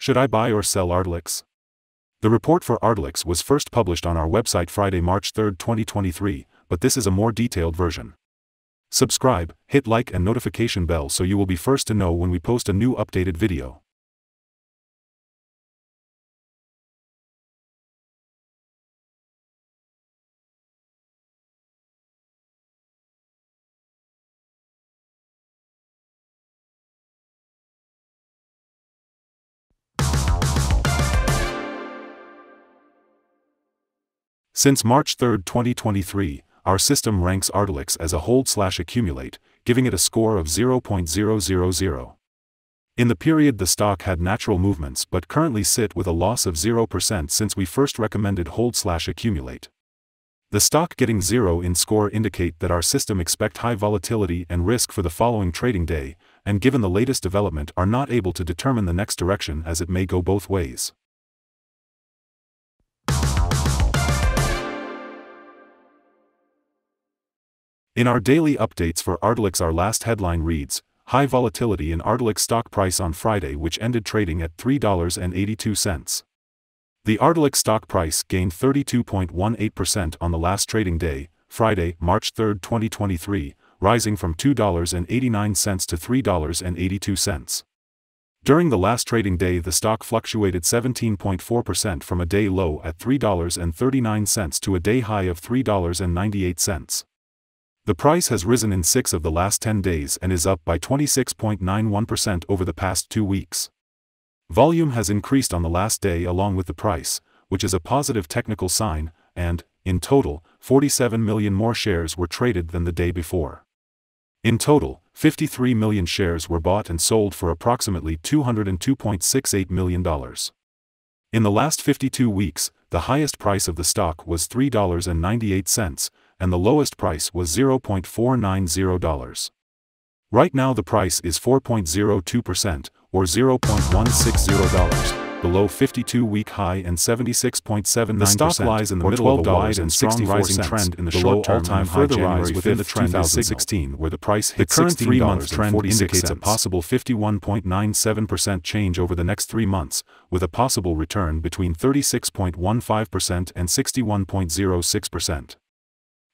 Should I buy or sell Ardelyx? The report for Ardelyx was first published on our website Friday, March 3, 2023, but this is a more detailed version. Subscribe, hit like and notification bell so you will be first to know when we post a new updated video. Since March 3, 2023, our system ranks Ardelyx as a hold slash accumulate, giving it a score of 0.000. In the period the stock had natural movements but currently sit with a loss of 0% since we first recommended hold slash accumulate. The stock getting 0 in score indicate that our system expect high volatility and risk for the following trading day, and given the latest development are not able to determine the next direction as it may go both ways. In our daily updates for Ardelyx our last headline reads, High volatility in Ardelyx stock price on Friday which ended trading at $3.82. The Ardelyx stock price gained 32.18% on the last trading day, Friday, March 3, 2023, rising from $2.89 to $3.82. During the last trading day the stock fluctuated 17.4% from a day low at $3.39 to a day high of $3.98. The price has risen in six of the last 10 days and is up by 26.91% over the past two weeks. Volume has increased on the last day along with the price, which is a positive technical sign, and, in total, 47 million more shares were traded than the day before. In total, 53 million shares were bought and sold for approximately $202.68 million. In the last 52 weeks, the highest price of the stock was $3.98, and the lowest price was $0.490. Right now the price is 4.02%, or $0.160 below 52-week high and 76.79%. The stock lies in the middle of a wide and strong rising trend in the short term all-time further rise within the trend 2016 where the price hit the current three-month trend indicates a possible 51.97% change over the next three months, with a possible return between 36.15% and 61.06%.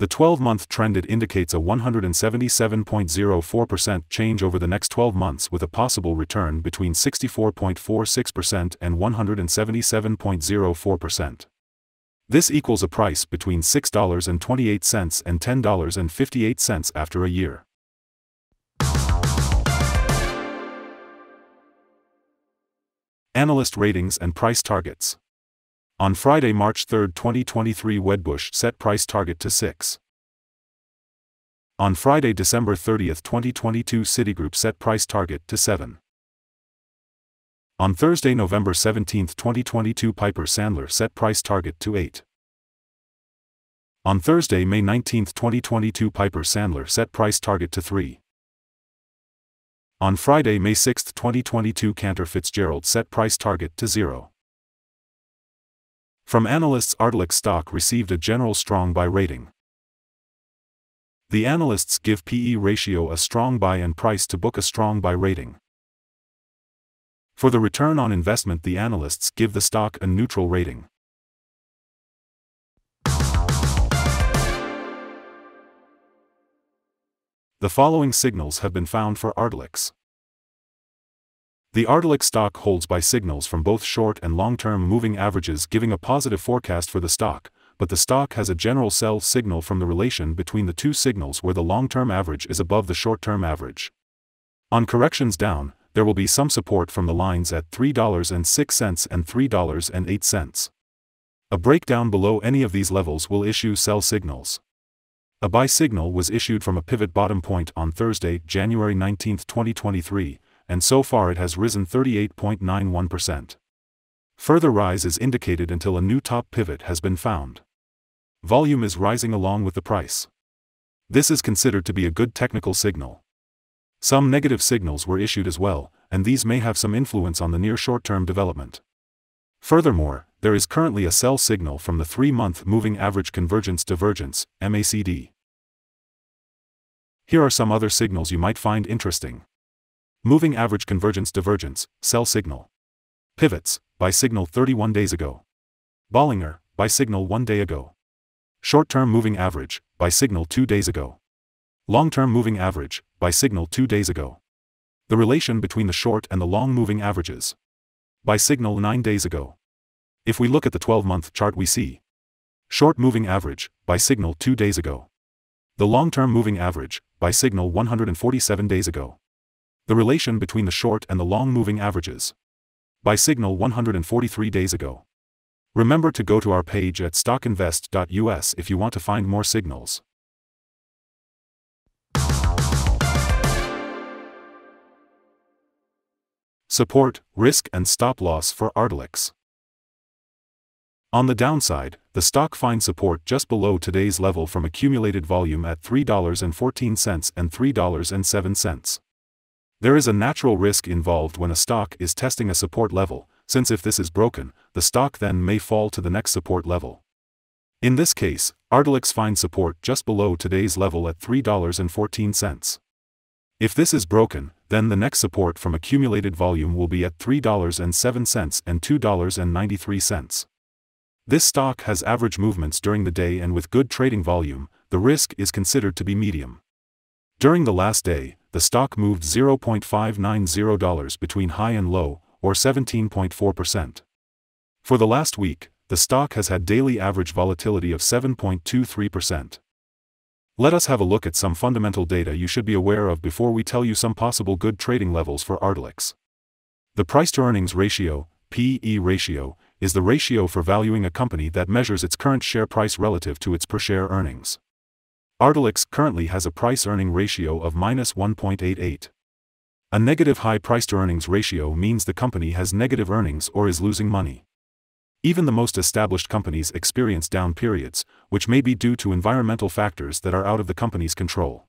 The 12-month trended indicates a 177.04% change over the next 12 months with a possible return between 64.46% and 177.04%. This equals a price between $6.28 and $10.58 after a year. Analyst ratings and price targets. On Friday, March 3, 2023 Wedbush set price target to 6. On Friday, December 30, 2022 Citigroup set price target to 7. On Thursday, November 17, 2022 Piper Sandler set price target to 8. On Thursday, May 19, 2022 Piper Sandler set price target to 3. On Friday, May 6, 2022 Cantor Fitzgerald set price target to 0. From analysts Ardelyx stock received a general strong buy rating. The analysts give PE ratio a strong buy and price to book a strong buy rating. For the return on investment the analysts give the stock a neutral rating. The following signals have been found for Ardelyx. The Ardelyx stock holds by signals from both short and long-term moving averages giving a positive forecast for the stock, but the stock has a general sell signal from the relation between the two signals where the long-term average is above the short-term average. On corrections down, there will be some support from the lines at $3.06 and $3.08. A breakdown below any of these levels will issue sell signals. A buy signal was issued from a pivot bottom point on Thursday, January 19, 2023, and so far it has risen 38.91%. Further rise is indicated until a new top pivot has been found. Volume is rising along with the price. This is considered to be a good technical signal. Some negative signals were issued as well, and these may have some influence on the near short-term development. Furthermore, there is currently a sell signal from the 3-month Moving Average Convergence Divergence, MACD. Here are some other signals you might find interesting. Moving average convergence divergence, sell signal. Pivots, buy signal 31 days ago. Bollinger, buy signal 1 day ago. Short-term moving average, buy signal 2 days ago. Long-term moving average, buy signal 2 days ago. The relation between the short and the long moving averages. Buy signal 9 days ago. If we look at the 12-month chart we see. Short moving average, buy signal 2 days ago. The long-term moving average, buy signal 147 days ago. The relation between the short and the long moving averages. Buy signal 143 days ago. Remember to go to our page at stockinvest.us if you want to find more signals. Support, risk and stop loss for Ardelyx. On the downside, the stock finds support just below today's level from accumulated volume at $3.14 and $3.07. There is a natural risk involved when a stock is testing a support level, since if this is broken, the stock then may fall to the next support level. In this case, Ardelyx finds support just below today's level at $3.14. If this is broken, then the next support from accumulated volume will be at $3.07 and $2.93. This stock has average movements during the day and with good trading volume, the risk is considered to be medium. During the last day, the stock moved $0.590 between high and low, or 17.4%. For the last week, the stock has had daily average volatility of 7.23%. Let us have a look at some fundamental data you should be aware of before we tell you some possible good trading levels for Ardelyx. The price to earnings ratio, PE ratio, is the ratio for valuing a company that measures its current share price relative to its per share earnings. Ardelyx currently has a price earning ratio of minus 1.88. A negative high price to earnings ratio means the company has negative earnings or is losing money. Even the most established companies experience down periods, which may be due to environmental factors that are out of the company's control.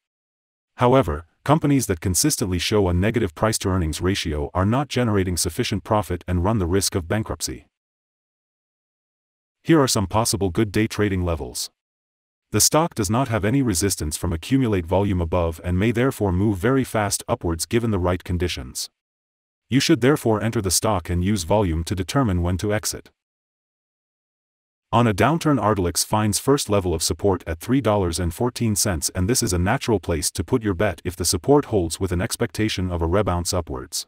However, companies that consistently show a negative price to earnings ratio are not generating sufficient profit and run the risk of bankruptcy. Here are some possible good day trading levels. The stock does not have any resistance from accumulate volume above and may therefore move very fast upwards given the right conditions. You should therefore enter the stock and use volume to determine when to exit. On a downturn Ardelyx finds first level of support at $3.14 and this is a natural place to put your bet if the support holds with an expectation of a rebounce upwards.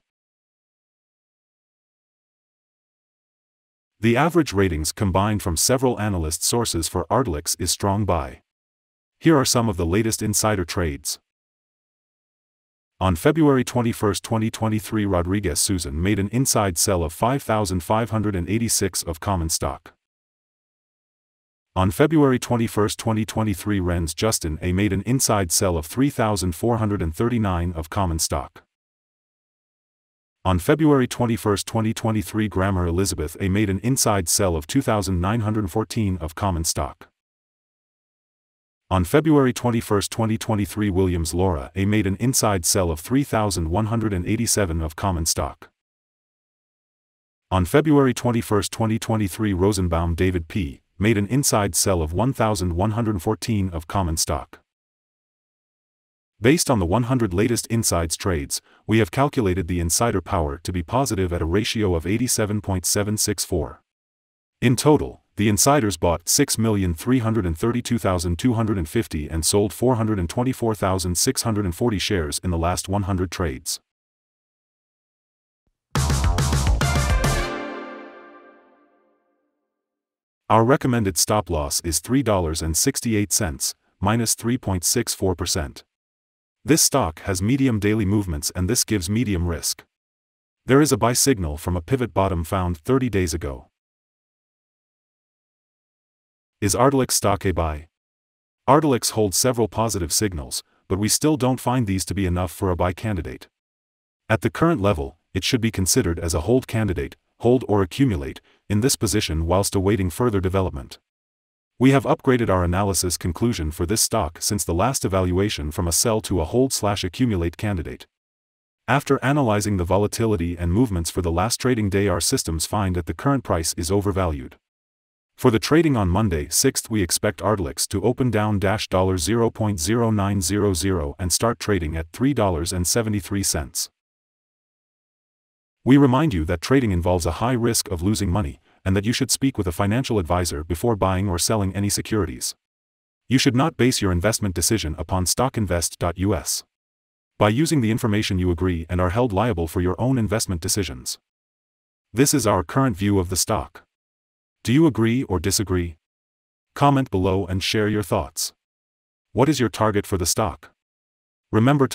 The average ratings combined from several analyst sources for Ardelyx is strong buy. Here are some of the latest insider trades. On February 21, 2023 Rodriguez Susan made an inside sell of 5,586 of common stock. On February 21, 2023 Renz Justin A made an inside sell of 3,439 of common stock. On February 21, 2023 Grammer Elizabeth A made an inside sell of 2,914 of common stock. On February 21, 2023 Williams Laura A made an inside sell of 3,187 of common stock. On February 21, 2023 Rosenbaum David P. made an inside sell of 1,114 of common stock. Based on the 100 latest insides trades, we have calculated the insider power to be positive at a ratio of 87.764. In total, the insiders bought 6,332,250 and sold 424,640 shares in the last 100 trades. Our recommended stop loss is $3.68, minus 3.64%. This stock has medium daily movements and this gives medium risk. There is a buy signal from a pivot bottom found 30 days ago. Is Ardelyx stock a buy? Ardelyx holds several positive signals, but we still don't find these to be enough for a buy candidate. At the current level, it should be considered as a hold candidate, hold or accumulate, in this position whilst awaiting further development. We have upgraded our analysis conclusion for this stock since the last evaluation from a sell to a hold slash accumulate candidate. After analyzing the volatility and movements for the last trading day our systems find that the current price is overvalued. For the trading on Monday 6th we expect Ardelyx to open down $0.0900 and start trading at $3.73. We remind you that trading involves a high risk of losing money, and that you should speak with a financial advisor before buying or selling any securities. You should not base your investment decision upon stockinvest.us. By using the information you agree and are held liable for your own investment decisions. This is our current view of the stock. Do you agree or disagree? Comment below and share your thoughts. What is your target for the stock? Remember to